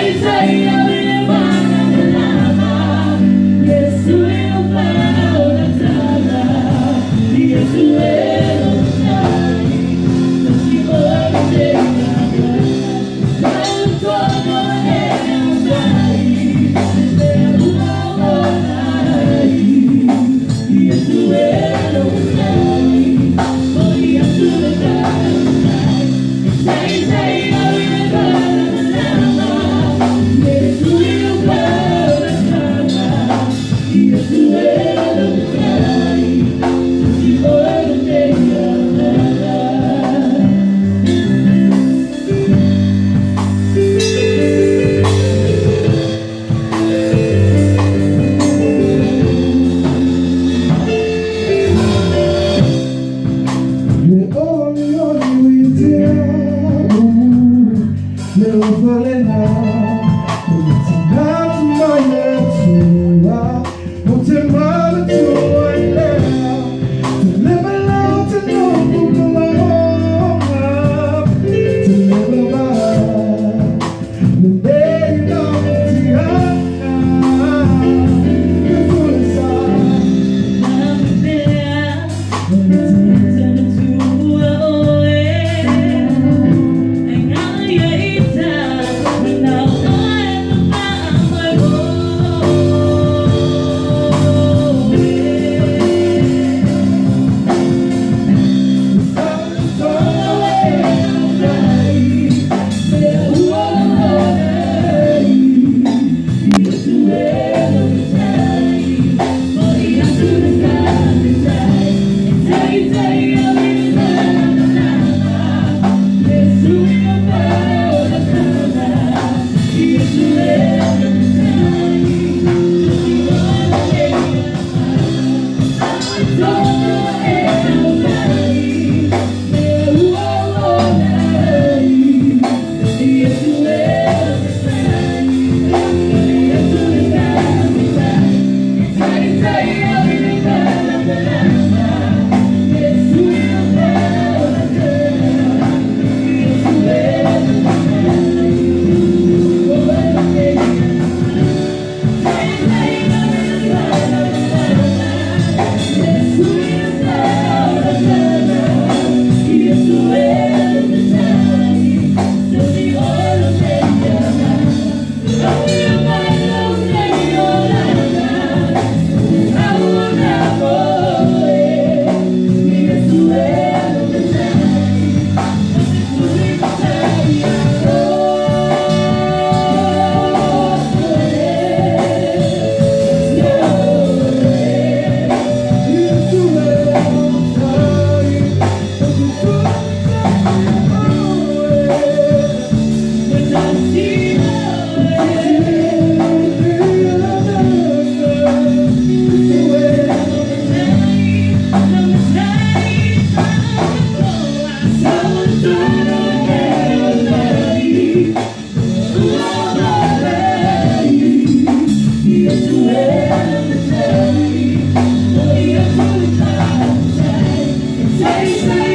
Isaiah. home. taste